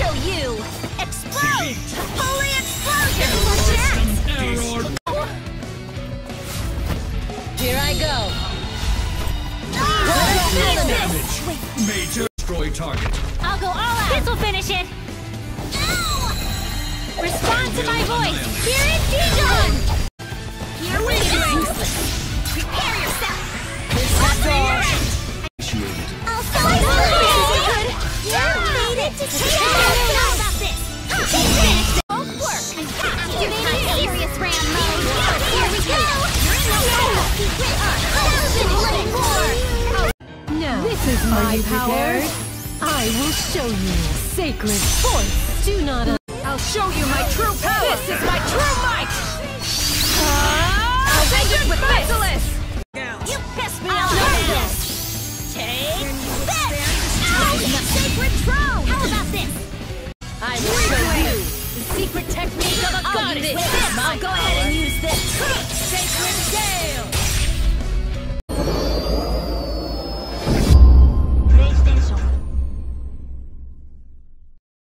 show you! Explode! Holy explosion! What's next? Here I go! Ah, damage! Major destroy target. I'll go all out! This will finish it! No! Respond to my voice! Here is Dijon! This is my power. I will show you. Sacred force. Do not. I'll show you my true power! This is my true might! I'll take it with Basilisk! You pissed me off. This. Take this. The sacred throne. How about this? I will show you the secret technique of a goddess! I'll go ahead